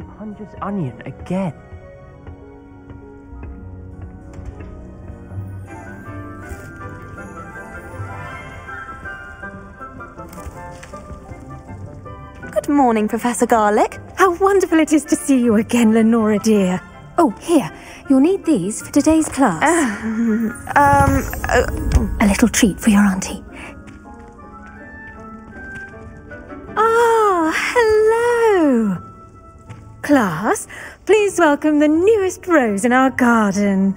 Punja's onion again. Good morning, Professor Garlick. How wonderful it is to see you again, Lenora dear. Oh, here, you'll need these for today's class. um, uh, A little treat for your auntie. Class, please welcome the newest rose in our garden.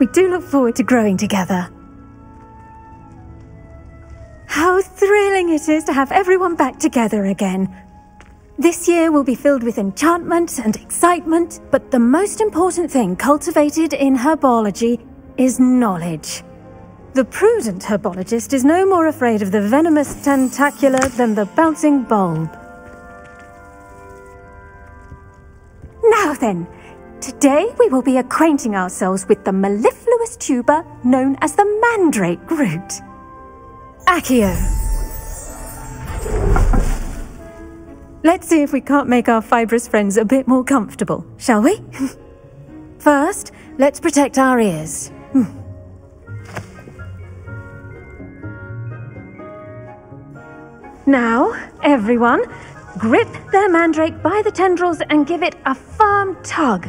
We do look forward to growing together. How thrilling it is to have everyone back together again. This year will be filled with enchantment and excitement, but the most important thing cultivated in herbology is knowledge. The prudent herbologist is no more afraid of the venomous tentacula than the bouncing bulb. Now then, today we will be acquainting ourselves with the mellifluous tuber known as the mandrake root. Accio. Let's see if we can't make our fibrous friends a bit more comfortable, shall we? First, let's protect our ears. Hmm. Now, everyone, grip their mandrake by the tendrils and give it a firm tug.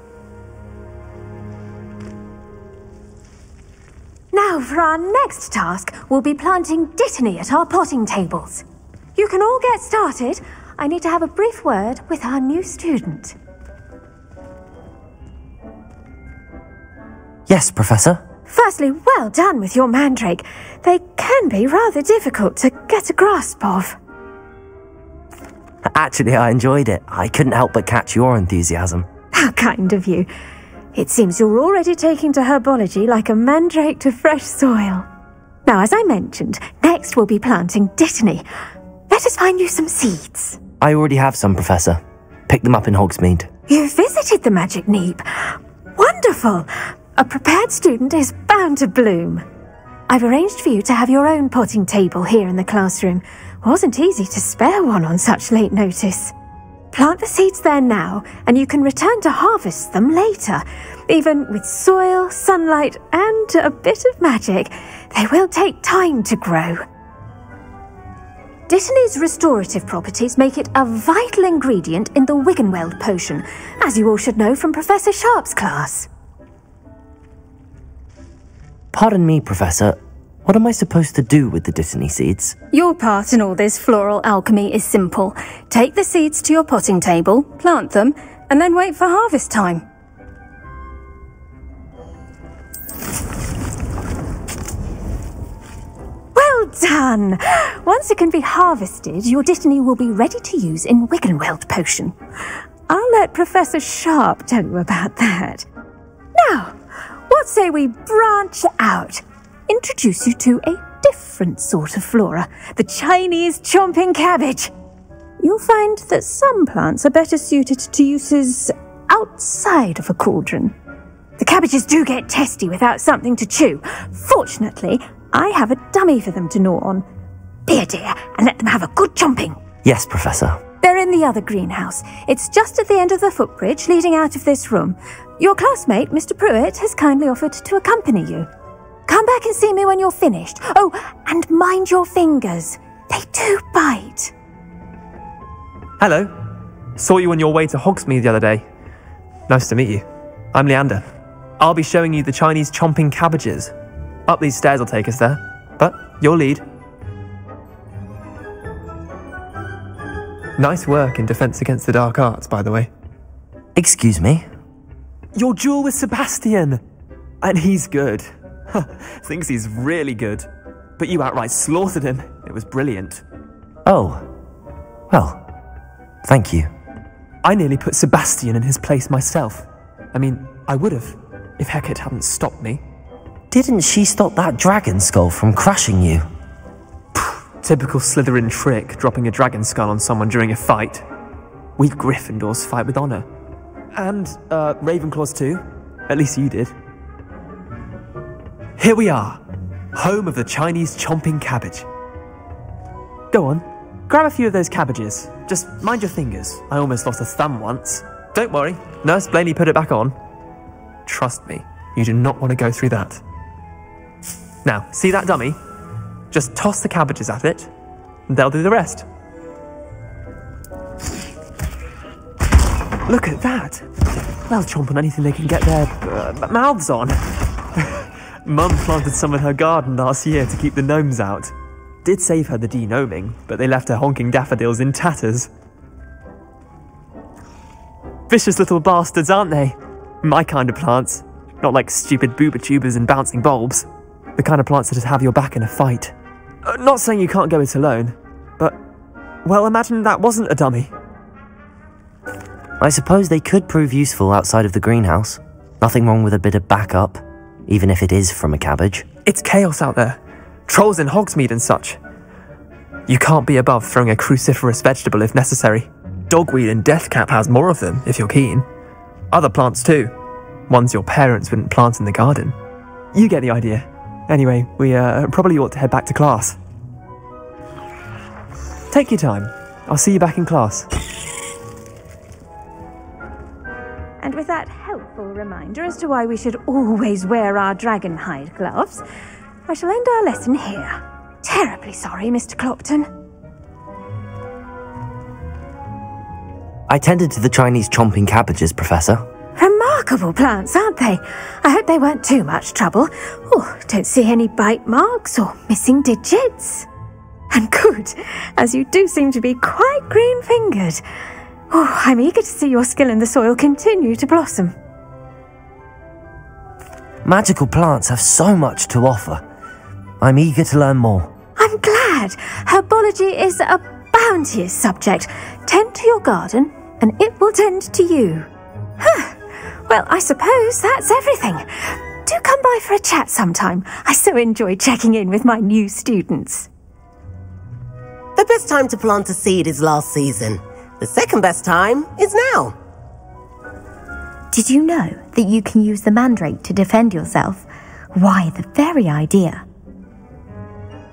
For our next task, we'll be planting Dittany at our potting tables. You can all get started. I need to have a brief word with our new student. Yes, Professor. Firstly, well done with your mandrake. They can be rather difficult to get a grasp of. Actually, I enjoyed it. I couldn't help but catch your enthusiasm. How kind of you. It seems you're already taking to herbology like a mandrake to fresh soil. Now, as I mentioned, next we'll be planting Dittany. Let us find you some seeds. I already have some, Professor. Pick them up in Hogsmeade. You visited the Magic Neep. Wonderful! A prepared student is bound to bloom. I've arranged for you to have your own potting table here in the classroom. Wasn't easy to spare one on such late notice. Plant the seeds there now, and you can return to harvest them later. Even with soil, sunlight, and a bit of magic, they will take time to grow. Dittany's restorative properties make it a vital ingredient in the Wiggenweld potion, as you all should know from Professor Sharp's class. Pardon me, Professor. What am I supposed to do with the Dittany seeds? Your part in all this floral alchemy is simple. Take the seeds to your potting table, plant them, and then wait for harvest time. Well done! Once it can be harvested, your Dittany will be ready to use in Wiggenweld potion. I'll let Professor Sharp tell you about that. Now, what say we branch out? Introduce you to a different sort of flora, the Chinese chomping cabbage. You'll find that some plants are better suited to uses outside of a cauldron. The cabbages do get testy without something to chew. Fortunately, I have a dummy for them to gnaw on. Be a dear and let them have a good chomping. Yes, Professor. They're in the other greenhouse. It's just at the end of the footbridge leading out of this room. Your classmate, Mr. Prewett, has kindly offered to accompany you. Come back and see me when you're finished. Oh, and mind your fingers. They do bite. Hello. Saw you on your way to Hogsmeade the other day. Nice to meet you. I'm Leander. I'll be showing you the Chinese chomping cabbages. Up these stairs will take us there, but your lead. Nice work in Defense Against the Dark Arts, by the way. Excuse me? Your duel with Sebastian! And he's good. Thinks he's really good. But you outright slaughtered him. It was brilliant. Oh. Well, thank you. I nearly put Sebastian in his place myself. I mean, I would have, if Hecat hadn't stopped me. Didn't she stop that dragon skull from crushing you? Typical Slytherin trick, dropping a dragon skull on someone during a fight. We Gryffindors fight with honor. And, uh, Ravenclaws too. At least you did. Here we are, home of the Chinese chomping cabbage. Go on, grab a few of those cabbages. Just mind your fingers. I almost lost a thumb once. Don't worry, Nurse Blainey put it back on. Trust me, you do not want to go through that. Now, see that dummy? Just toss the cabbages at it, and they'll do the rest. Look at that! They'll chomp on anything they can get their uh, mouths on. Mum planted some in her garden last year to keep the gnomes out. Did save her the degnoming, but they left her honking daffodils in tatters. Vicious little bastards, aren't they? My kind of plants. Not like stupid bubotubers and bouncing bulbs. The kind of plants that just have your back in a fight. Uh, not saying you can't go it alone, but, well, imagine that wasn't a dummy. I suppose they could prove useful outside of the greenhouse. Nothing wrong with a bit of backup, even if it is from a cabbage. It's chaos out there. Trolls in Hogsmeade and such. You can't be above throwing a cruciferous vegetable if necessary. Dogweed and deathcap has more of them, if you're keen. Other plants too. Ones your parents wouldn't plant in the garden. You get the idea. Anyway, we uh, probably ought to head back to class. Take your time. I'll see you back in class. And with that helpful reminder as to why we should always wear our dragon hide gloves, I shall end our lesson here. Terribly sorry, Mr. Clopton. I tended to the Chinese chomping cabbages, Professor. Remarkable plants, aren't they? I hope they weren't too much trouble. Oh, don't see any bite marks or missing digits. And good, as you do seem to be quite green fingered. Oh, I'm eager to see your skill in the soil continue to blossom. Magical plants have so much to offer. I'm eager to learn more. I'm glad. Herbology is a bounteous subject. Tend to your garden, and it will tend to you. Huh. Well, I suppose that's everything. Do come by for a chat sometime. I so enjoy checking in with my new students. The best time to plant a seed is last season. The second best time is now. Did you know that you can use the mandrake to defend yourself? Why, the very idea.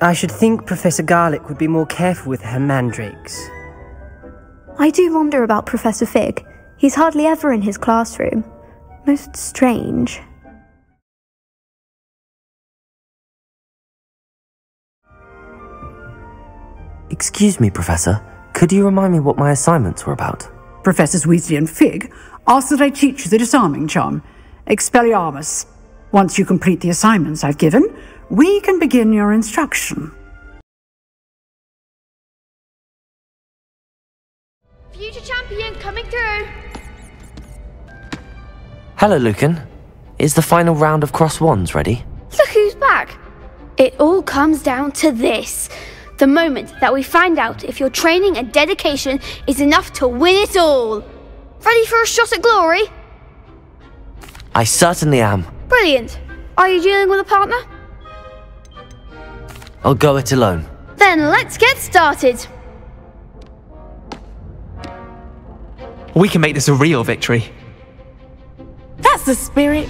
I should think Professor Garlick would be more careful with her mandrakes. I do wonder about Professor Fig. He's hardly ever in his classroom. Most strange. Excuse me, Professor. Could you remind me what my assignments were about? Professors Weasley and Fig ask that I teach you the disarming charm, Expelliarmus. Once you complete the assignments I've given, we can begin your instruction. Future champion coming through. Hello, Lucan. Is the final round of cross wands ready? Look who's back. It all comes down to this. The moment that we find out if your training and dedication is enough to win it all. Ready for a shot at glory? I certainly am. Brilliant. Are you dealing with a partner? I'll go it alone. Then let's get started. We can make this a real victory. That's the spirit.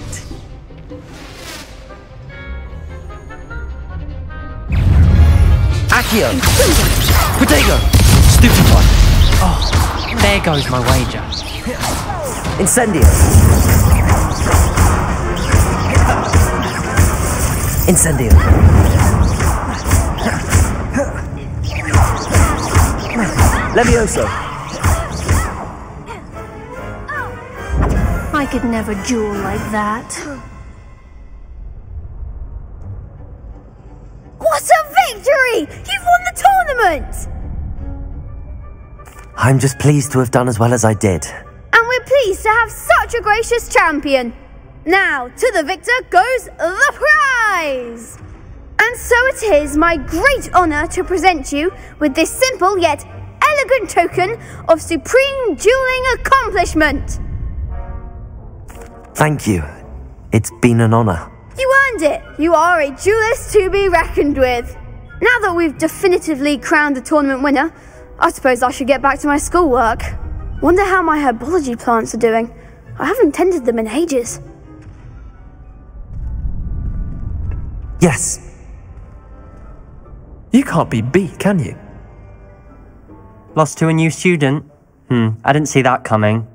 Accio! Protego! Stupefy! Oh, there goes my wager. Incendio! Incendio! Levioso! I could never duel like that. You've won the tournament! I'm just pleased to have done as well as I did. And we're pleased to have such a gracious champion. Now, to the victor goes the prize! And so it is my great honour to present you with this simple yet elegant token of supreme dueling accomplishment. Thank you. It's been an honor. You earned it. You are a duelist to be reckoned with. Now that we've definitively crowned the tournament winner, I suppose I should get back to my schoolwork. Wonder how my herbology plants are doing. I haven't tended them in ages. Yes. You can't be beat, can you? Lost to a new student? Hmm, I didn't see that coming.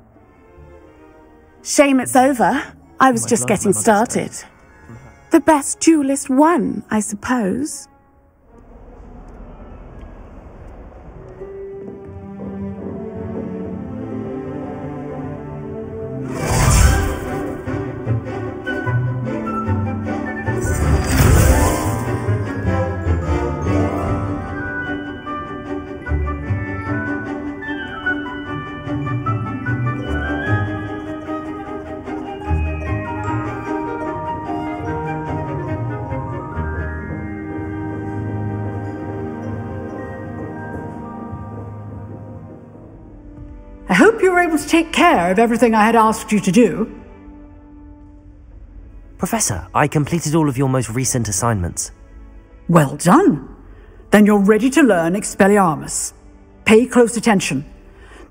Shame it's over. I was just getting started. The best duelist won, I suppose. Able to take care of everything I had asked you to do. Professor, I completed all of your most recent assignments. Well done. Then you're ready to learn Expelliarmus. Pay close attention.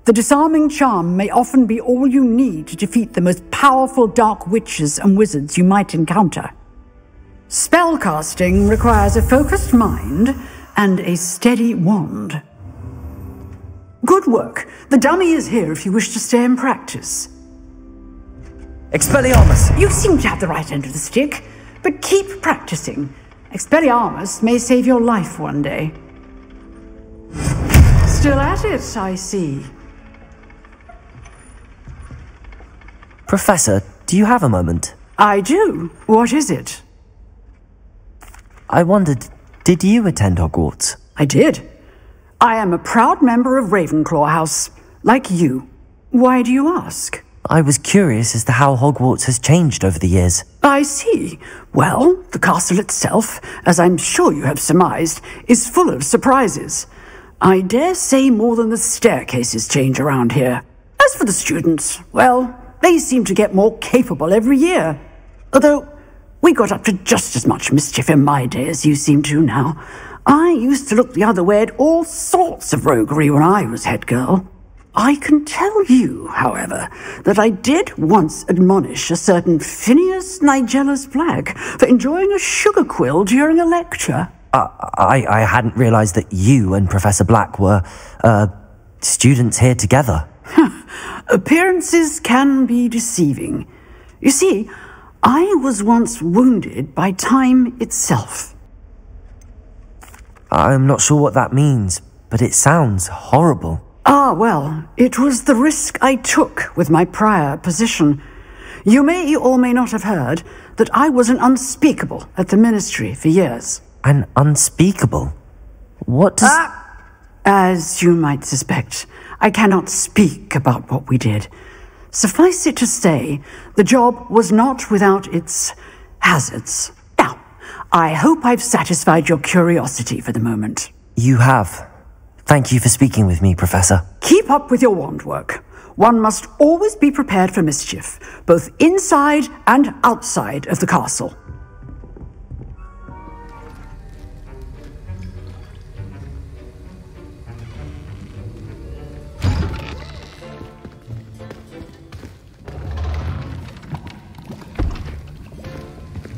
The disarming charm may often be all you need to defeat the most powerful dark witches and wizards you might encounter. Spellcasting requires a focused mind and a steady wand. Good work. The dummy is here if you wish to stay and practice. Expelliarmus! You seem to have the right end of the stick, but keep practicing. Expelliarmus may save your life one day. Still at it, I see. Professor, do you have a moment? I do. What is it? I wondered, did you attend Hogwarts? I did. I am a proud member of Ravenclaw House, like you. Why do you ask? I was curious as to how Hogwarts has changed over the years. I see. Well, the castle itself, as I'm sure you have surmised, is full of surprises. I dare say more than the staircases change around here. As for the students, well, they seem to get more capable every year. Although, we got up to just as much mischief in my day as you seem to now. I used to look the other way at all sorts of roguery when I was head girl. I can tell you, however, that I did once admonish a certain Phineas Nigellus Black for enjoying a sugar quill during a lecture. Uh, I, I hadn't realized that you and Professor Black were, uh, students here together. Appearances can be deceiving. You see, I was once wounded by time itself. I'm not sure what that means, but it sounds horrible. Ah, well, it was the risk I took with my prior position. You may or may not have heard that I was an unspeakable at the ministry for years. An unspeakable? What does. Ah! As you might suspect, I cannot speak about what we did. Suffice it to say, the job was not without its hazards. I hope I've satisfied your curiosity for the moment. You have. Thank you for speaking with me, Professor. Keep up with your wand work. One must always be prepared for mischief, both inside and outside of the castle.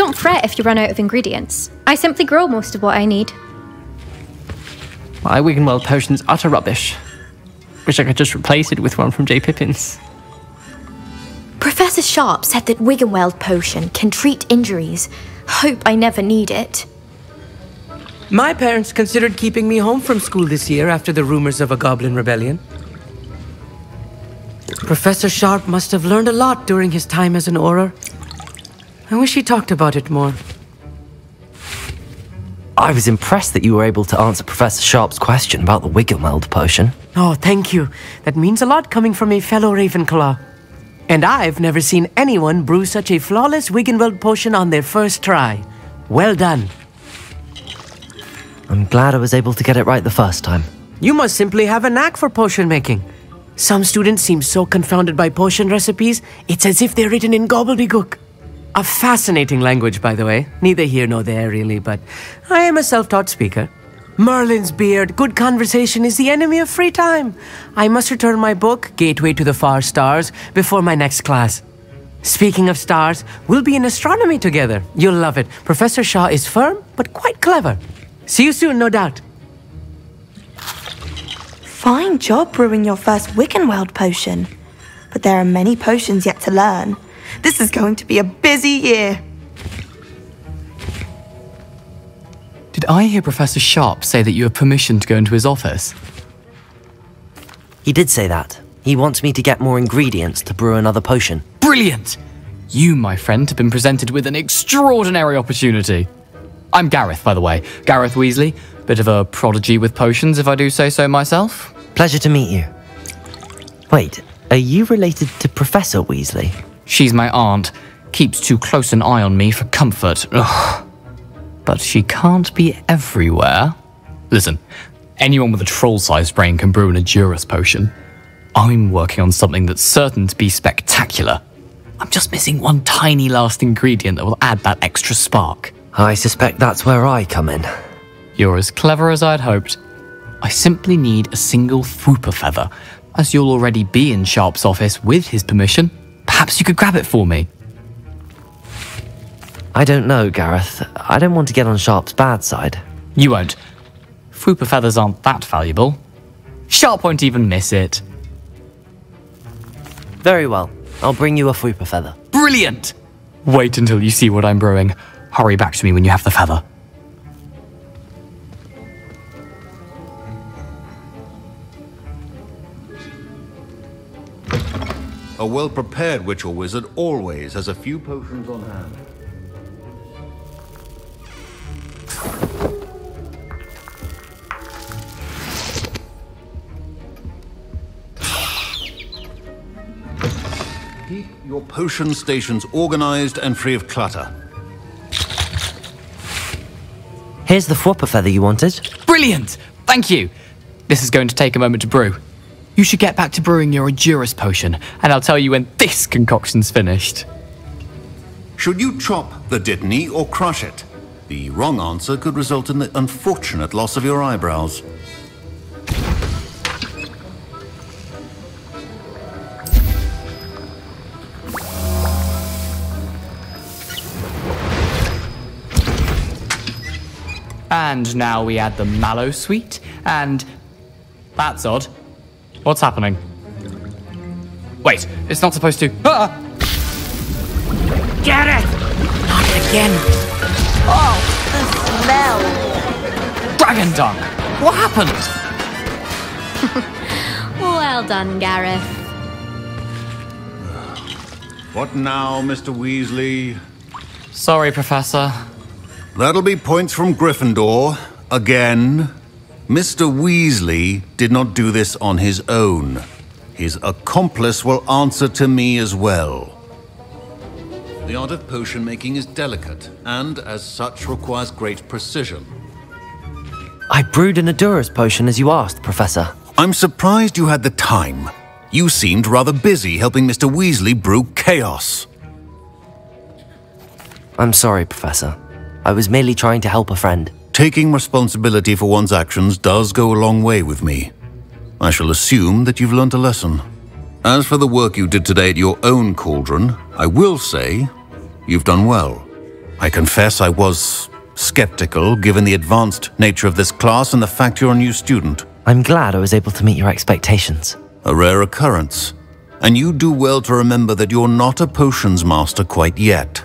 Don't fret if you run out of ingredients. I simply grow most of what I need. My Wiggenweld potion's utter rubbish. Wish I could just replace it with one from J. Pippin's. Professor Sharp said that Wiggenweld potion can treat injuries. Hope I never need it. My parents considered keeping me home from school this year after the rumors of a goblin rebellion. Professor Sharp must have learned a lot during his time as an Auror. I wish he talked about it more. I was impressed that you were able to answer Professor Sharp's question about the Wiggenweld potion. Oh, thank you. That means a lot coming from a fellow Ravenclaw. And I've never seen anyone brew such a flawless Wiggenweld potion on their first try. Well done. I'm glad I was able to get it right the first time. You must simply have a knack for potion making. Some students seem so confounded by potion recipes, it's as if they're written in gobbledygook. A fascinating language, by the way. Neither here nor there, really, but I am a self taught speaker. Merlin's beard, good conversation is the enemy of free time. I must return my book, Gateway to the Far Stars, before my next class. Speaking of stars, we'll be in astronomy together. You'll love it. Professor Shah is firm, but quite clever. See you soon, no doubt. Fine job brewing your first Wiggenweld potion. But there are many potions yet to learn. This is going to be a busy year. Did I hear Professor Sharp say that you have permission to go into his office? He did say that. He wants me to get more ingredients to brew another potion. Brilliant! You, my friend, have been presented with an extraordinary opportunity. I'm Gareth, by the way. Gareth Weasley. Bit of a prodigy with potions, if I do say so myself. Pleasure to meet you. Wait, are you related to Professor Weasley? She's my aunt. Keeps too close an eye on me for comfort. Ugh. But she can't be everywhere. Listen, anyone with a troll-sized brain can brew an Edurus potion. I'm working on something that's certain to be spectacular. I'm just missing one tiny last ingredient that will add that extra spark. I suspect that's where I come in. You're as clever as I'd hoped. I simply need a single Fwooper feather, as you'll already be in Sharp's office with his permission. Perhaps you could grab it for me. I don't know, Gareth. I don't want to get on Sharp's bad side. You won't. Fwooper feathers aren't that valuable. Sharp won't even miss it. Very well. I'll bring you a Fwooper feather. Brilliant! Wait until you see what I'm brewing. Hurry back to me when you have the feather. A well prepared witch or wizard always has a few potions on hand. Keep your potion stations organized and free of clutter. Here's the Fwooper feather you wanted. Brilliant! Thank you. This is going to take a moment to brew. You should get back to brewing your Edurus potion, and I'll tell you when this concoction's finished. Should you chop the Dittany or crush it? The wrong answer could result in the unfortunate loss of your eyebrows. And now we add the Mallowsweet, and. That's odd. What's happening? Wait, it's not supposed to. Ah! Get it! Not again. Oh, the smell. Dragon dung! What happened? well done, Gareth. What now, Mr. Weasley? Sorry, Professor. That'll be points from Gryffindor. Again. Mr. Weasley did not do this on his own. His accomplice will answer to me as well. The art of potion making is delicate, and as such requires great precision. I brewed an Edurus potion as you asked, Professor. I'm surprised you had the time. You seemed rather busy helping Mr. Weasley brew chaos. I'm sorry, Professor. I was merely trying to help a friend. Taking responsibility for one's actions does go a long way with me. I shall assume that you've learnt a lesson. As for the work you did today at your own cauldron, I will say you've done well. I confess I was skeptical given the advanced nature of this class and the fact you're a new student. I'm glad I was able to meet your expectations. A rare occurrence. And you do well to remember that you're not a potions master quite yet.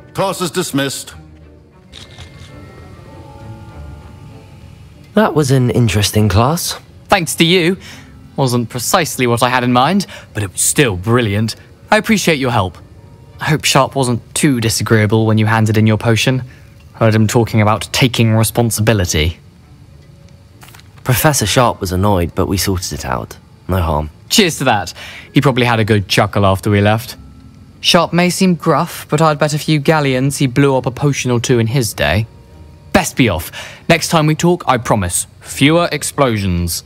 Class is dismissed. That was an interesting class. Thanks to you. Wasn't precisely what I had in mind, but it was still brilliant. I appreciate your help. I hope Sharp wasn't too disagreeable when you handed in your potion. Heard him talking about taking responsibility. Professor Sharp was annoyed, but we sorted it out. No harm. Cheers to that. He probably had a good chuckle after we left. Sharp may seem gruff, but I'd bet a few galleons he blew up a potion or two in his day. Best be off. Next time we talk, I promise, fewer explosions.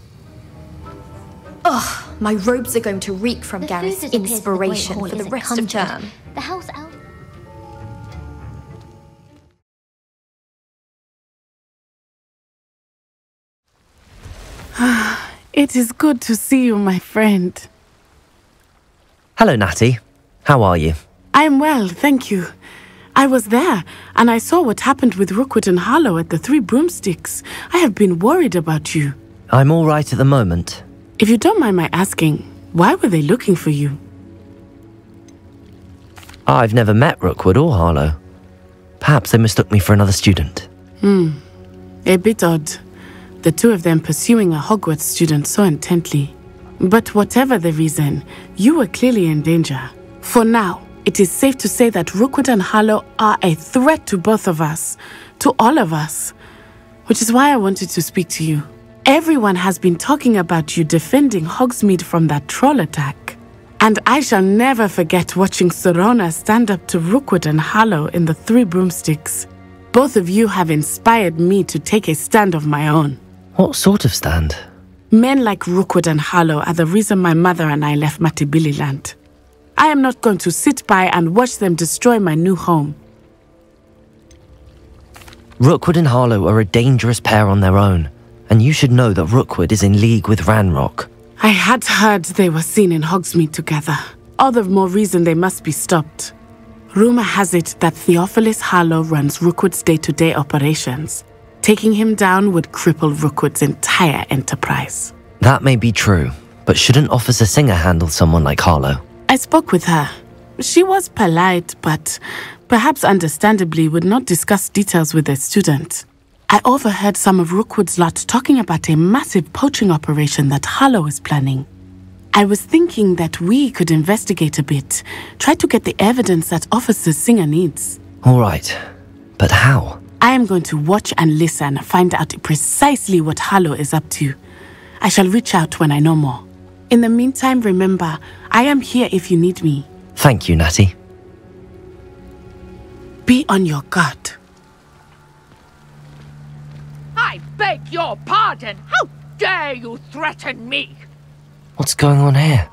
Ugh, my robes are going to reek from The Gareth's food that appears in the inspiration for the isn't rest of conjured. term. The house elf. It is good to see you, my friend. Hello, Natty. How are you? I am well, thank you. I was there, and I saw what happened with Rookwood and Harlow at the Three Broomsticks. I have been worried about you. I'm all right at the moment. If you don't mind my asking, why were they looking for you? I've never met Rookwood or Harlow. Perhaps they mistook me for another student. Hmm. A bit odd. The two of them pursuing a Hogwarts student so intently. But whatever the reason, you were clearly in danger. For now, it is safe to say that Rookwood and Harlow are a threat to both of us, to all of us. Which is why I wanted to speak to you. Everyone has been talking about you defending Hogsmeade from that troll attack. And I shall never forget watching Sirona stand up to Rookwood and Harlow in the Three Broomsticks. Both of you have inspired me to take a stand of my own. What sort of stand? Men like Rookwood and Harlow are the reason my mother and I left Matabeleland. I am not going to sit by and watch them destroy my new home. Rookwood and Harlow are a dangerous pair on their own, and you should know that Rookwood is in league with Ranrock. I had heard they were seen in Hogsmeade together. All the more reason they must be stopped. Rumor has it that Theophilus Harlow runs Rookwood's day to day operations. Taking him down would cripple Rookwood's entire enterprise. That may be true, but shouldn't Officer Singer handle someone like Harlow? I spoke with her. She was polite, but perhaps understandably would not discuss details with a student. I overheard some of Rookwood's lot talking about a massive poaching operation that Harlow is planning. I was thinking that we could investigate a bit, try to get the evidence that Officer Singer needs. All right, but how? I am going to watch and listen, find out precisely what Harlow is up to. I shall reach out when I know more. In the meantime, remember, I am here if you need me. Thank you, Natty. Be on your guard. I beg your pardon. How dare you threaten me? What's going on here?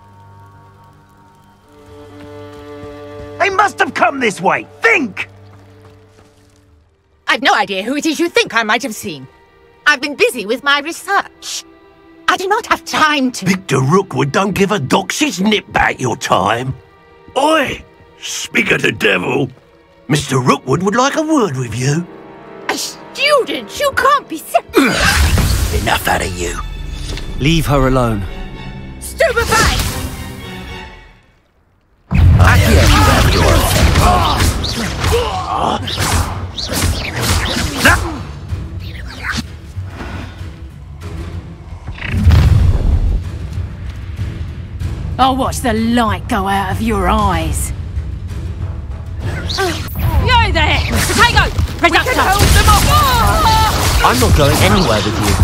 They must have come this way. Think! I've no idea who it is you think I might have seen. I've been busy with my research. I do not have time to. Victor Rookwood don't give a doxy's nip back your time. Oi! Speak of the devil. Mr. Rookwood would like a word with you. A student? You can't be se- Enough out of you. Leave her alone. Stupefy! I'll watch the light go out of your eyes. You there! Potato! Reducto! Oh! I'm not going anywhere with you.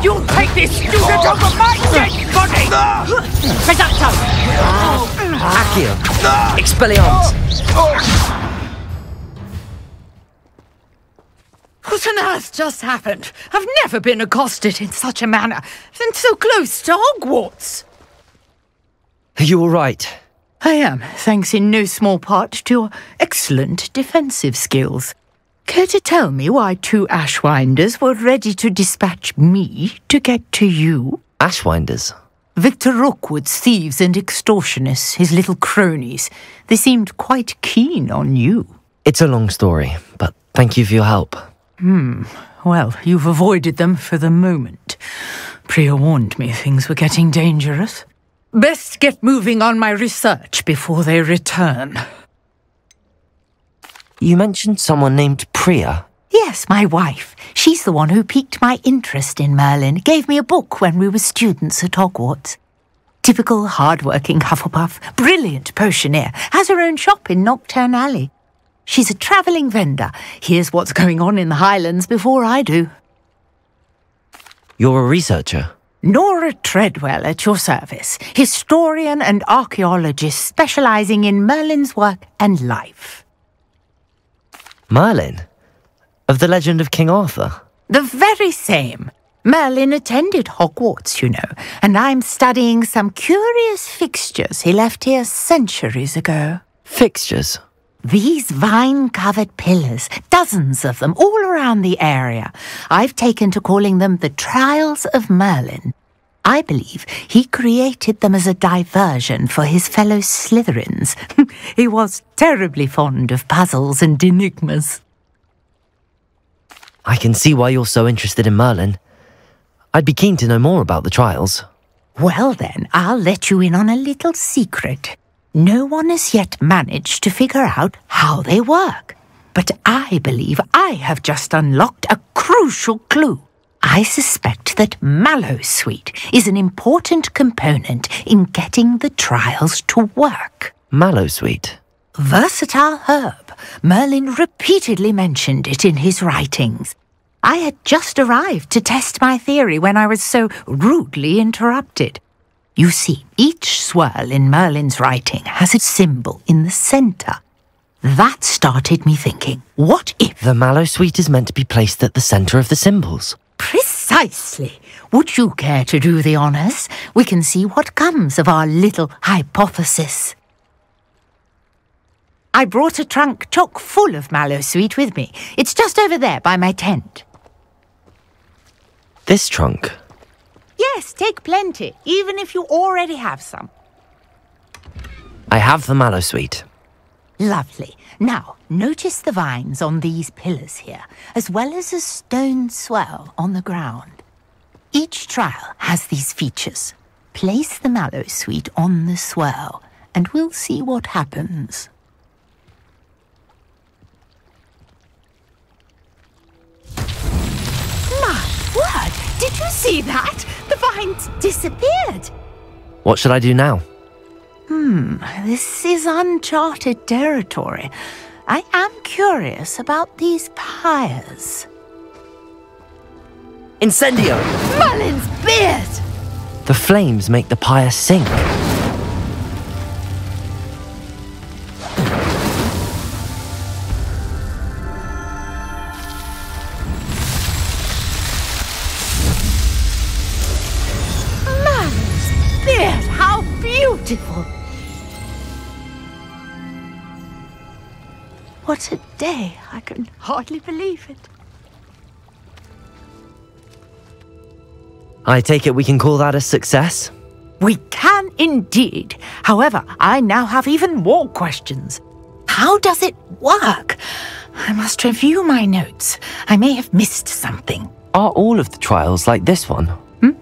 You'll take this student over my dead body! Reducto! Accio! Ah. Expelliarmus! What on earth just happened? I've never been accosted in such a manner, and so close to Hogwarts. Are you all right? I am, thanks in no small part to your excellent defensive skills. Care to tell me why two Ashwinders were ready to dispatch me to get to you? Ashwinders? Victor Rookwood's thieves and extortionists, his little cronies. They seemed quite keen on you. It's a long story, but thank you for your help. Hmm. Well, you've avoided them for the moment. Priya warned me things were getting dangerous. Best get moving on my research before they return. You mentioned someone named Priya. Yes, my wife. She's the one who piqued my interest in Merlin, gave me a book when we were students at Hogwarts. Typical hard-working Hufflepuff, brilliant potioneer, has her own shop in Knockturn Alley. She's a travelling vendor, hears what's going on in the Highlands before I do. You're a researcher. Nora Treadwell at your service, historian and archaeologist specialising in Merlin's work and life. Merlin? Of the legend of King Arthur? The very same. Merlin attended Hogwarts, you know, and I'm studying some curious fixtures he left here centuries ago. Fixtures? These vine covered pillars, dozens of them all around the area. I've taken to calling them the Trials of Merlin. I believe he created them as a diversion for his fellow Slytherins. he was terribly fond of puzzles and enigmas. I can see why you're so interested in Merlin. I'd be keen to know more about the trials. Well, then, I'll let you in on a little secret. No one has yet managed to figure out how they work. But I believe I have just unlocked a crucial clue. I suspect that Mallowsweet is an important component in getting the trials to work. Mallowsweet? Versatile herb. Merlin repeatedly mentioned it in his writings. I had just arrived to test my theory when I was so rudely interrupted. You see, each swirl in Merlin's writing has its symbol in the centre. That started me thinking, what if... The Mallowsweet is meant to be placed at the centre of the symbols. Precisely. Would you care to do the honours? We can see what comes of our little hypothesis. I brought a trunk chock full of Mallowsweet with me. It's just over there by my tent. This trunk? Yes, take plenty, even if you already have some. I have the Mallowsweet. Lovely. Now, notice the vines on these pillars here, as well as a stone swell on the ground. Each trial has these features. Place the Mallowsweet on the swell, and we'll see what happens. Did you see that? The vines disappeared. What should I do now? Hmm, this is uncharted territory. I am curious about these pyres. Incendio! Merlin's beard! The flames make the pyre sink. Hardly believe it. I take it we can call that a success? We can indeed. However, I now have even more questions. How does it work? I must review my notes. I may have missed something. Are all of the trials like this one? Hmm?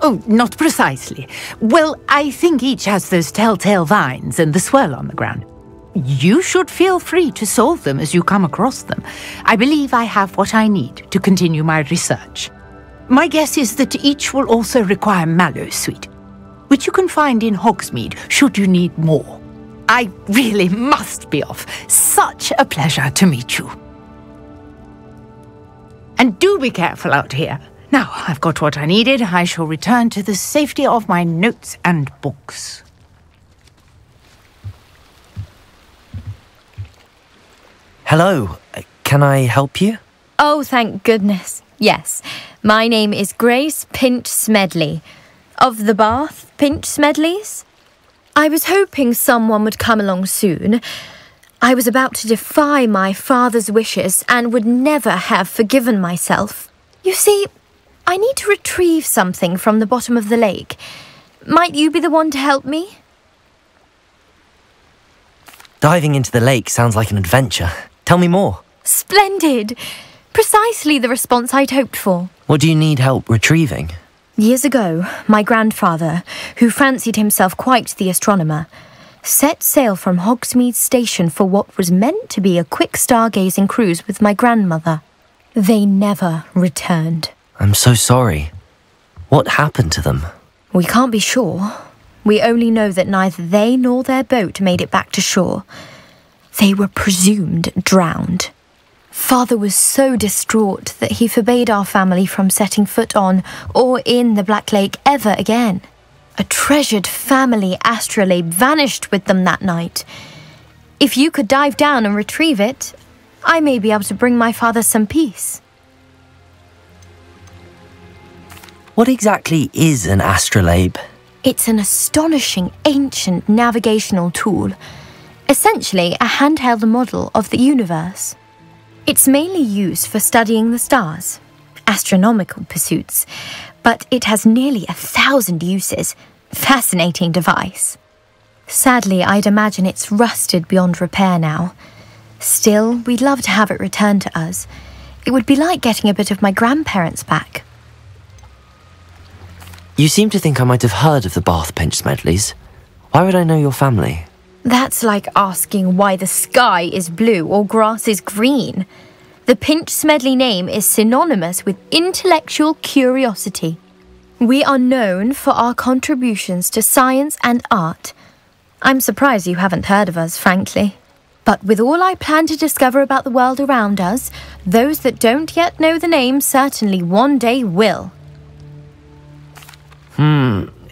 Oh, not precisely. Well, I think each has those telltale vines and the swirl on the ground. You should feel free to solve them as you come across them. I believe I have what I need to continue my research. My guess is that each will also require Mallowsweet, which you can find in Hogsmeade should you need more. I really must be off. Such a pleasure to meet you. And do be careful out here. Now I've got what I needed, I shall return to the safety of my notes and books. Hello, can I help you? Oh, thank goodness. Yes. My name is Grace Pinch Smedley. Of the Bath Pinch Smedleys? I was hoping someone would come along soon. I was about to defy my father's wishes and would never have forgiven myself. You see, I need to retrieve something from the bottom of the lake. Might you be the one to help me? Diving into the lake sounds like an adventure. Tell me more. Splendid! Precisely the response I'd hoped for. What do you need help retrieving? Years ago, my grandfather, who fancied himself quite the astronomer, set sail from Hogsmeade Station for what was meant to be a quick stargazing cruise with my grandmother. They never returned. I'm so sorry. What happened to them? We can't be sure. We only know that neither they nor their boat made it back to shore. They were presumed drowned. Father was so distraught that he forbade our family from setting foot on or in the Black Lake ever again. A treasured family astrolabe vanished with them that night. If you could dive down and retrieve it, I may be able to bring my father some peace. What exactly is an astrolabe? It's an astonishing ancient navigational tool, essentially a handheld model of the universe. It's mainly used for studying the stars, astronomical pursuits, but it has nearly a thousand uses. Fascinating device. Sadly, I'd imagine it's rusted beyond repair now. Still, we'd love to have it returned to us. It would be like getting a bit of my grandparents back. You seem to think I might have heard of the Bath Pinch Smedleys. Why would I know your family? That's like asking why the sky is blue or grass is green. The Pinch Smedley name is synonymous with intellectual curiosity. We are known for our contributions to science and art. I'm surprised you haven't heard of us, frankly. But with all I plan to discover about the world around us, those that don't yet know the name certainly one day will. Hmm,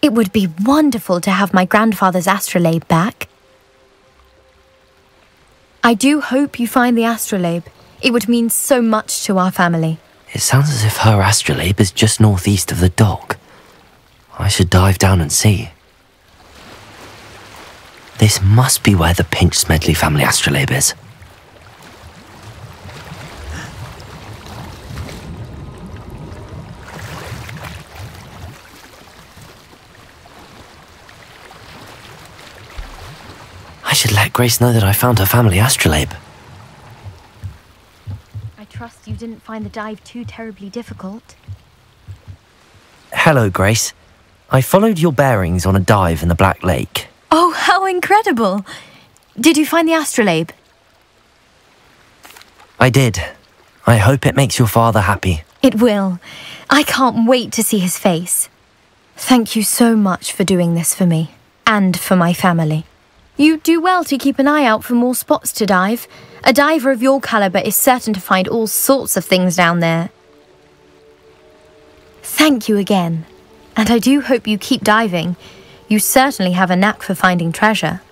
It would be wonderful to have my grandfather's astrolabe back. I do hope you find the astrolabe. It would mean so much to our family. It sounds as if her astrolabe is just northeast of the dock. I should dive down and see. This must be where the Pinch Smedley family astrolabe is. I should let Grace know that I found her family astrolabe. I trust you didn't find the dive too terribly difficult. Hello, Grace. I followed your bearings on a dive in the Black Lake. Oh, how incredible! Did you find the astrolabe? I did. I hope it makes your father happy. It will. I can't wait to see his face. Thank you so much for doing this for me and for my family. You do well to keep an eye out for more spots to dive. A diver of your caliber is certain to find all sorts of things down there. Thank you again. And I do hope you keep diving. You certainly have a knack for finding treasure.